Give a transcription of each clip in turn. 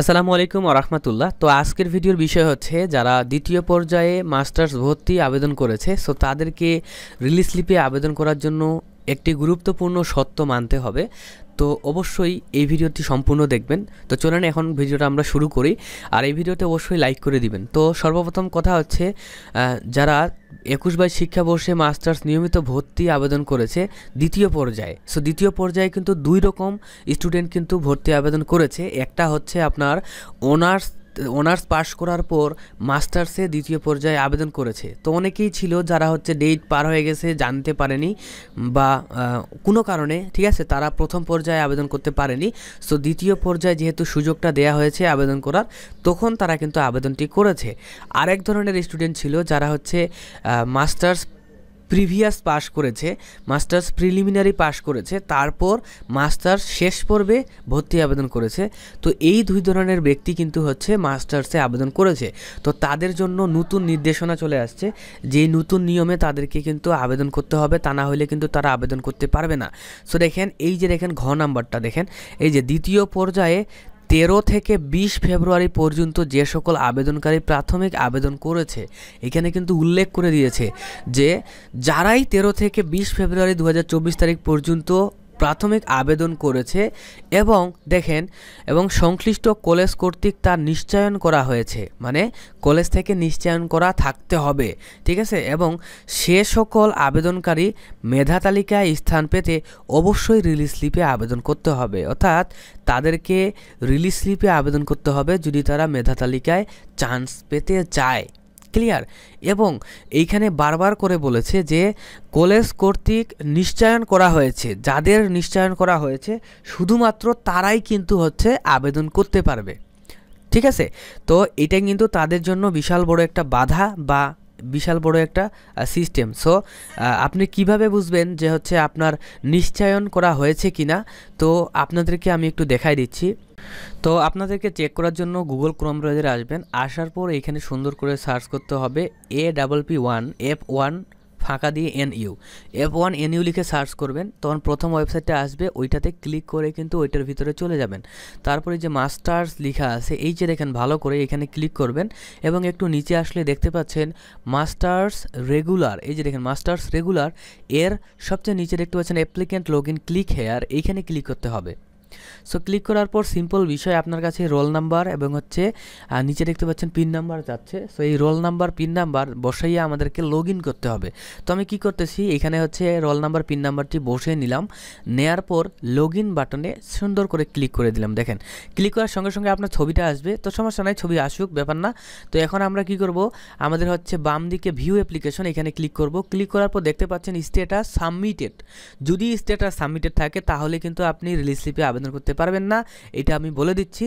আসসালামু আলাইকুম রহমতুল্লাহ। তো আজকের ভিডিওর বিষয় হচ্ছে, যারা দ্বিতীয় পর্যায়ে মাস্টার্স ভর্তি আবেদন করেছে সো তাদেরকে রিলিজ স্লিপে আবেদন করার জন্য একটি গুরুত্বপূর্ণ সত্য মানতে হবে। তো অবশ্যই এই ভিডিওটি সম্পূর্ণ দেখবেন। তো চলেন এখন ভিডিওটা আমরা শুরু করি। আর এই ভিডিওতে অবশ্যই লাইক করে দিবেন। তো সর্বপ্রথম কথা হচ্ছে যারা একুশ বাইশ শিক্ষাবর্ষে মাস্টার্স নিয়মিত ভর্তি আবেদন করেছে, দ্বিতীয় পর্যায়ে। সো দ্বিতীয় পর্যায়ে কিন্তু দুই রকম স্টুডেন্ট কিন্তু ভর্তি আবেদন করেছে। একটা হচ্ছে আপনার অনার্স অনার্স পাশ করার পর মাস্টার্সে দ্বিতীয় পর্যায়ে আবেদন করেছে। তো অনেকেই ছিল যারা হচ্ছে ডেট পার হয়ে গেছে, জানতে পারেনি বা কোনো কারণে, ঠিক আছে, তারা প্রথম পর্যায়ে আবেদন করতে পারেনি। সো দ্বিতীয় পর্যায়ে যেহেতু সুযোগটা দেয়া হয়েছে আবেদন করার, তখন তারা কিন্তু আবেদনটি করেছে। আরেক ধরনের স্টুডেন্ট ছিল যারা হচ্ছে মাস্টার্স প্রিভিয়াস পাশ করেছে, মাস্টার্স প্রিলিমিনারি পাশ করেছে, তারপর মাস্টার্স শেষ পর্বে ভর্তি আবেদন করেছে। তো এই দুই ধরনের ব্যক্তি কিন্তু হচ্ছে মাস্টার্সে আবেদন করেছে। তো তাদের জন্য নতুন নির্দেশনা চলে আসছে যে নতুন নিয়মে তাদেরকে কিন্তু আবেদন করতে হবে, তা না হলে কিন্তু তারা আবেদন করতে পারবে না। সো দেখেন, এই যে দেখেন ঘ নাম্বারটা দেখেন, এই যে দ্বিতীয় পর্যায়ে তেরো থেকে বিশ ফেব্রুয়ারি পর্যন্ত যে সকল আবেদনকারী প্রাথমিক আবেদন করেছে, এখানে কিন্তু উল্লেখ করে দিয়েছে যে, যারাই তেরো থেকে বিশ ফেব্রুয়ারি দু হাজার চব্বিশ তারিখ পর্যন্ত প্রাথমিক আবেদন করেছে এবং দেখেন, এবং সংশ্লিষ্ট কলেজ কর্তৃক তার নিশ্চয়ন করা হয়েছে। মানে কলেজ থেকে নিশ্চয়ন করা থাকতে হবে, ঠিক আছে? এবং সে সকল আবেদনকারী মেধা তালিকায় স্থান পেতে অবশ্যই রিলিজ স্লিপে আবেদন করতে হবে। অর্থাৎ তাদেরকে রিলিজ স্লিপে আবেদন করতে হবে যদি তারা মেধা তালিকায় চান্স পেতে চায়। ক্লিয়ার এবং এইখানে বারবার করে বলেছে যে কলেজ কর্তৃক নিশ্চয়ন করা হয়েছে। যাদের নিশ্চয়ন করা হয়েছে, শুধুমাত্র তারাই কিন্তু হচ্ছে আবেদন করতে পারবে। ঠিক আছে? তো এটা কিন্তু তাদের জন্য বিশাল বড় একটা বাধা বা বিশাল বড় একটা সিস্টেম সো আপনি কীভাবে বুঝবেন যে হচ্ছে আপনার নিশ্চয়ন করা হয়েছে কি না তো আপনাদেরকে আমি একটু দেখাই দিচ্ছি। তো আপনাদেরকে চেক করার জন্য গুগল ক্রোম ব্রাউজারে আসবেন। আসার পর এখানে সুন্দর করে সার্চ করতে হবে A double P one F one ফাঁকা দিয়ে N U F one N U লিখে সার্চ করবেন, তখন প্রথম ওয়েবসাইটটা আসবে, ওইটাতে ক্লিক করে কিন্তু ওইটার ভিতরে চলে যাবেন। তারপরে যে মাস্টার্স লেখা আছে, এই যে দেখেন ভালো করে এখানে ক্লিক করবেন এবং একটু নিচে আসলে দেখতে পাচ্ছেন মাস্টার্স রেগুলার। এই যে দেখেন মাস্টার্স রেগুলার, এর সবচেয়ে নিচে দেখতে পাচ্ছেন applicant log in click here এইখানে ক্লিক করতে হবে। সো ক্লিক করার পর সিম্পল বিষয় আপনার কাছে রোল নাম্বার এবং হচ্ছে নিচে দেখতে পাচ্ছেন পিন নাম্বার যাচ্ছে। সো এই রোল নাম্বার পিন নাম্বার বসাইয়া আমাদেরকে লগ করতে হবে। তো আমি কি করতেছি? এখানে হচ্ছে রোল নাম্বার পিন নাম্বারটি বসে নিলাম। নেয়ার পর লগ বাটনে সুন্দর করে ক্লিক করে দিলাম। দেখেন ক্লিক করার সঙ্গে সঙ্গে আপনার ছবিটা আসবে। তো সমস্যা নাই, ছবি আসুক, ব্যাপার না। তো এখন আমরা কি করব? আমাদের হচ্ছে বাম দিকে ভিউ অ্যাপ্লিকেশন এখানে ক্লিক করব। ক্লিক করার পর দেখতে পাচ্ছেন স্টেটাস সাবমিটেড যদি স্টেটাস সাবমিটেড থাকে, তাহলে কিন্তু আপনি রিলিজ স্লিপে আবেদন করতে পারবেন না। এটা আমি বলে দিচ্ছি,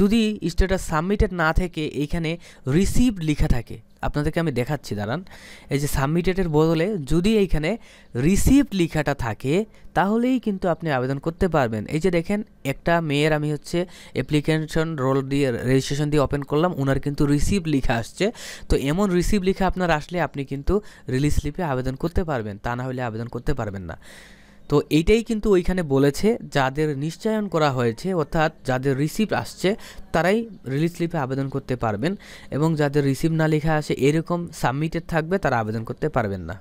যদি স্ট্যাটাস সাবমিটেড না থেকে এইখানে রিসিভড লেখা থাকে, আপনাদেরকে আমি দেখাচ্ছি, দাঁড়ান। এই যে সাবমিটেডের বদলে যদি এইখানে রিসিভড লেখাটা থাকে, তাহলেই কিন্তু আপনি আবেদন করতে পারবেন। এই যে দেখেন, একটা মেয়ের আমি হচ্ছে অ্যাপ্লিকেশন রোল দিয়ে রেজিস্ট্রেশন দিয়ে ওপেন করলাম ওনার কিন্তু রিসিভ লেখা আসছে। তো এমন রিসিভ লেখা আপনার আসলে আপনি কিন্তু রিলিজ স্লিপে আবেদন করতে পারবেন, তা না হলে আবেদন করতে পারবেন না। তো এইটাই কিন্তু ওইখানে বলেছে, যাদের নিশ্চয়ন করা হয়েছে, অর্থাৎ যাদের রিসিভ আসছে, তারাই রিলিজ স্লিপে আবেদন করতে পারবেন এবং যাদের রিসিভ না লেখা আসে এরকম সাবমিটেড থাকবে, তারা আবেদন করতে পারবেন না।